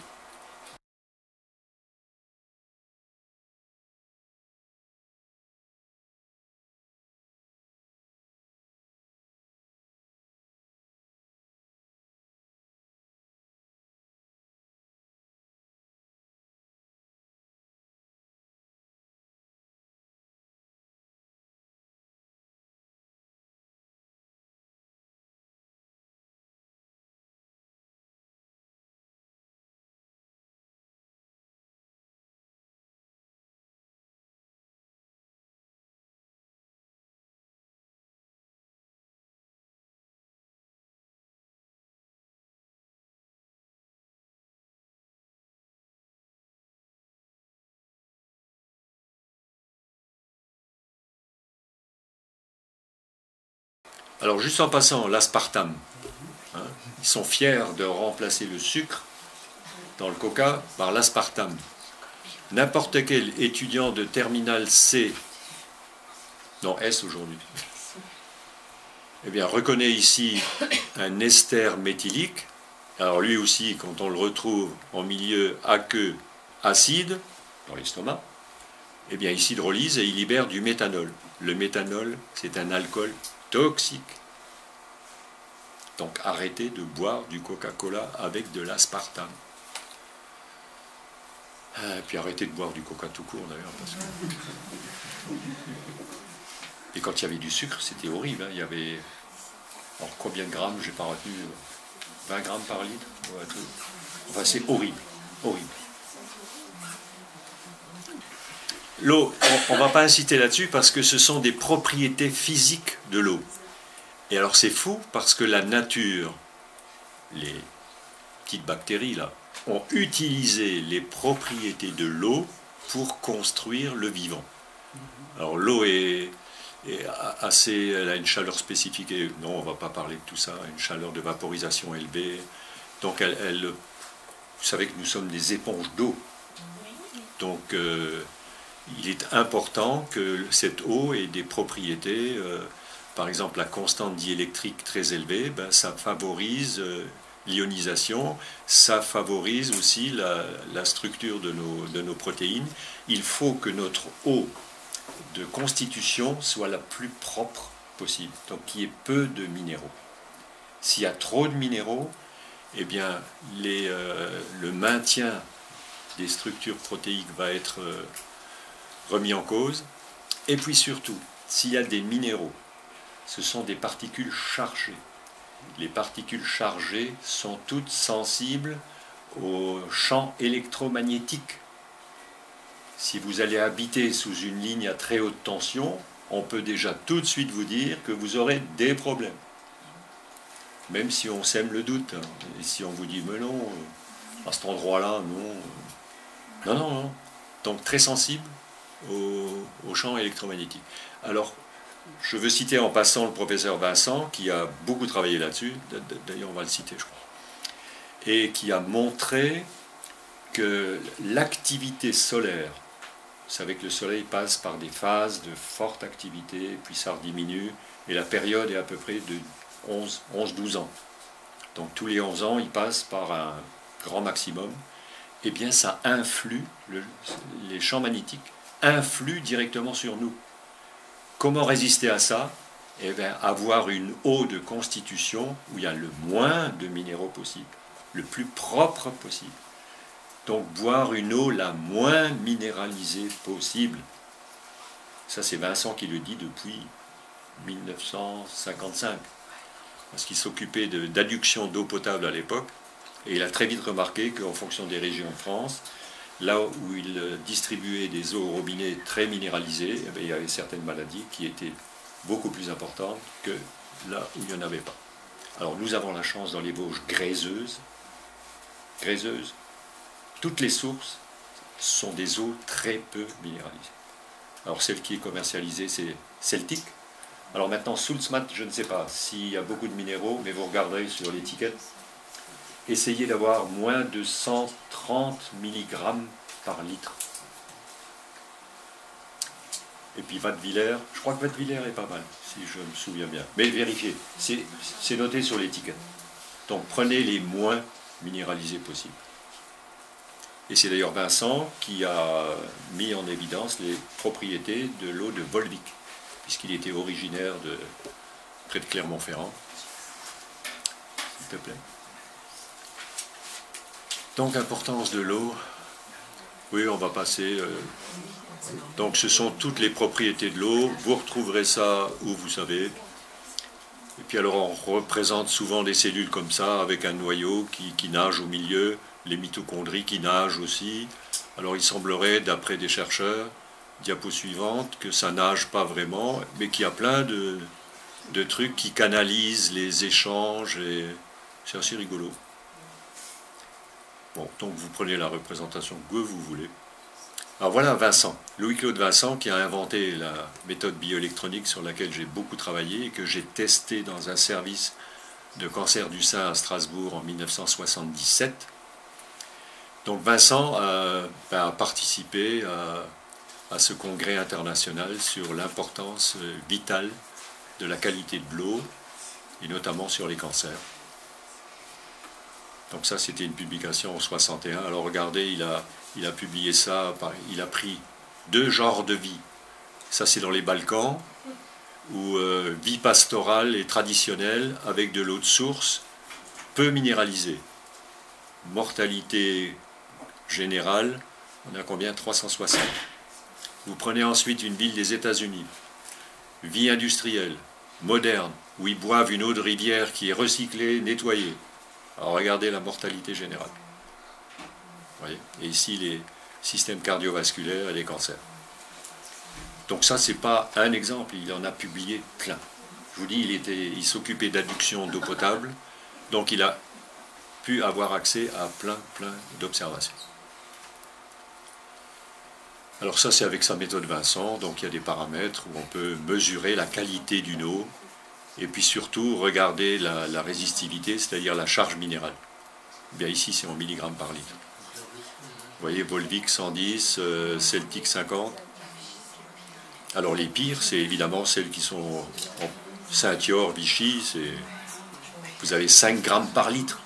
Alors juste en passant, l'aspartame. Hein, ils sont fiers de remplacer le sucre dans le coca par l'aspartame. N'importe quel étudiant de terminal C, non S aujourd'hui, eh bien, reconnaît ici un ester méthylique. Alors lui aussi, quand on le retrouve en milieu aqueux acide, dans l'estomac, eh bien, il s'hydrolyse et il libère du méthanol. Le méthanol, c'est un alcool toxique. Donc arrêtez de boire du Coca-Cola avec de l'aspartame. Et ah, puis arrêtez de boire du coca tout court d'ailleurs. Et quand il y avait du sucre, c'était horrible. Hein. Il y avait. Alors combien de grammes? J'ai pas retenu. 20 euh, grammes par litre Enfin, c'est horrible. Horrible. L'eau, on ne va pas inciter là-dessus parce que ce sont des propriétés physiques de l'eau. Et alors c'est fou parce que la nature, les petites bactéries là, ont utilisé les propriétés de l'eau pour construire le vivant. Alors l'eau est, assez, elle a une chaleur spécifique, et non, on ne va pas parler de tout ça, une chaleur de vaporisation élevée. Donc elle, vous savez que nous sommes des éponges d'eau. Donc euh, il est important que cette eau ait des propriétés, euh, par exemple la constante diélectrique très élevée, ben, ça favorise euh, l'ionisation, ça favorise aussi la, structure de nos, de nos, protéines. Il faut que notre eau de constitution soit la plus propre possible, donc qu'il y ait peu de minéraux. S'il y a trop de minéraux, eh bien, euh, le maintien des structures protéiques va être remis en cause. Et puis surtout, s'il y a des minéraux, ce sont des particules chargées les particules chargées sont toutes sensibles au champ électromagnétique. Si vous allez habiter sous une ligne à très haute tension, on peut déjà tout de suite vous dire que vous aurez des problèmes. Même si on sème le doute. Hein. Et si on vous dit, mais non, euh, à cet endroit-là, non. Non, non, non. Donc très sensible au, au champ électromagnétique. Alors, je veux citer en passant le professeur Vincent, qui a beaucoup travaillé là-dessus, d'ailleurs on va le citer je crois, et qui a montré que l'activité solaire, vous savez que le Soleil passe par des phases de forte activité, puis ça diminue, et la période est à peu près de 11-12 ans. Donc tous les 11 ans, il passe par un grand maximum, et eh bien ça influe, les champs magnétiques influent directement sur nous. Comment résister à ça? Eh avoir une eau de constitution où il y a le moins de minéraux possible, le plus propre possible. Donc boire une eau la moins minéralisée possible. Ça, c'est Vincent qui le dit depuis 1955, parce qu'il s'occupait d'adduction d'eau potable à l'époque, et il a très vite remarqué qu'en fonction des régions de France, là où il euh, distribuait des eaux au robinet très minéralisées, il y avait certaines maladies qui étaient beaucoup plus importantes que là où il n'y en avait pas. Alors nous avons la chance dans les Vosges graiseuses, graiseuses, toutes les sources sont des eaux très peu minéralisées. Alors celle qui est commercialisée, c'est Celtic. Alors maintenant, Sulzmat, je ne sais pas s'il y a beaucoup de minéraux, mais vous regarderez sur l'étiquette, essayez d'avoir moins de 130 mg par litre. Et puis Vatviller, je crois que Vatviller est pas mal, si je me souviens bien. Mais vérifiez, c'est noté sur l'étiquette. Donc prenez les moins minéralisés possibles. Et c'est d'ailleurs Vincent qui a mis en évidence les propriétés de l'eau de Volvic, puisqu'il était originaire de près de Clermont-Ferrand. S'il te plaît. Donc, importance de l'eau. Oui, on va passer. Euh, donc, ce sont toutes les propriétés de l'eau. Vous retrouverez ça où vous savez. Et puis, alors, on représente souvent des cellules comme ça, avec un noyau qui, qui nage au milieu, les mitochondries qui nagent aussi. Alors, il semblerait, d'après des chercheurs, diapo suivante, que ça nage pas vraiment, mais qu'il y a plein de, de trucs qui canalisent les échanges et c'est assez rigolo. Bon, donc vous prenez la représentation que vous voulez. Alors voilà Vincent, Louis-Claude Vincent qui a inventé la méthode bioélectronique sur laquelle j'ai beaucoup travaillé et que j'ai testé dans un service de cancer du sein à Strasbourg en 1977. Donc Vincent a, ben, participé à, ce congrès international sur l'importance euh, vitale de la qualité de l'eau et notamment sur les cancers. Donc ça, c'était une publication en 61. Alors regardez, il a, il a publié ça, il a pris deux genres de vie. Ça, c'est dans les Balkans, où euh, vie pastorale et traditionnelle, avec de l'eau de source, peu minéralisée. Mortalité générale, on a combien? 360. Vous prenez ensuite une ville des États-Unis, vie industrielle, moderne, où ils boivent une eau de rivière qui est recyclée, nettoyée. Alors regardez la mortalité générale. et ici, les systèmes cardiovasculaires et les cancers. Donc ça, ce n'est pas un exemple, il en a publié plein. Je vous dis, il, il s'occupait d'adduction d'eau potable, donc il a pu avoir accès à plein, plein d'observations. Alors ça, c'est avec sa méthode Vincent, donc il y a des paramètres où on peut mesurer la qualité d'une eau, et puis surtout, regarder la, résistivité, c'est-à-dire la charge minérale. Bien ici, c'est en milligrammes par litre. Vous voyez, Volvic 110, euh, Celtic 50. Alors les pires, c'est évidemment celles qui sont en Saint-Yor, Vichy, vous avez 5 grammes par litre.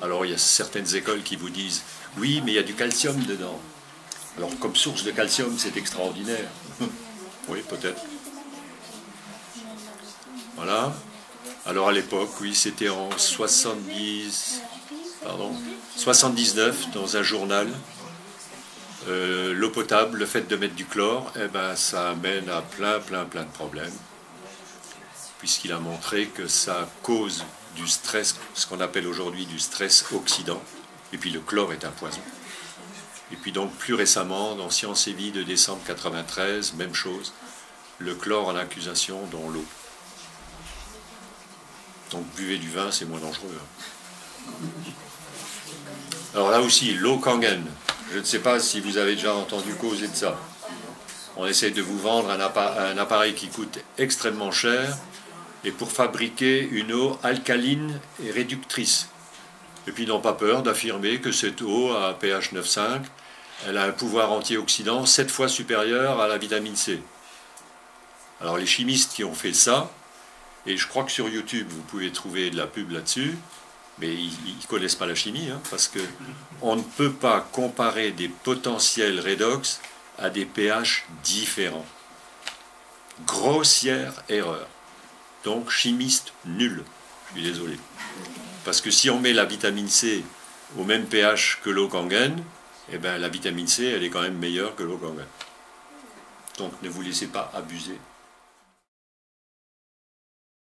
Alors il y a certaines écoles qui vous disent oui, mais il y a du calcium dedans. Alors comme source de calcium, c'est extraordinaire. oui, peut-être. Voilà. Alors à l'époque, oui, c'était en 70, pardon, 79 dans un journal. Euh, l'eau potable, le fait de mettre du chlore, eh ben, ça amène à plein, plein, plein de problèmes, puisqu'il a montré que ça cause du stress, ce qu'on appelle aujourd'hui du stress oxydant, et puis le chlore est un poison. Et puis donc plus récemment, dans Science et Vie de décembre 93, même chose, le chlore en accusation dans l'eau. Donc buvez du vin, c'est moins dangereux. Hein. Alors là aussi, l'eau Kangen. Je ne sais pas si vous avez déjà entendu causer de ça. On essaie de vous vendre un appareil qui coûte extrêmement cher et pour fabriquer une eau alcaline et réductrice. Et puis n'ont pas peur d'affirmer que cette eau à pH 9,5, elle a un pouvoir antioxydant 7 fois supérieur à la vitamine C. Alors les chimistes qui ont fait ça, et je crois que sur YouTube, vous pouvez trouver de la pub là-dessus, mais ils ne connaissent pas la chimie, hein, parce qu'on ne peut pas comparer des potentiels redox à des pH différents. Grossière erreur. Donc chimiste nul. Je suis désolé. Parce que si on met la vitamine C au même pH que l'eau Kangen, eh ben, la vitamine C, elle est quand même meilleure que l'eau Kangen. Donc ne vous laissez pas abuser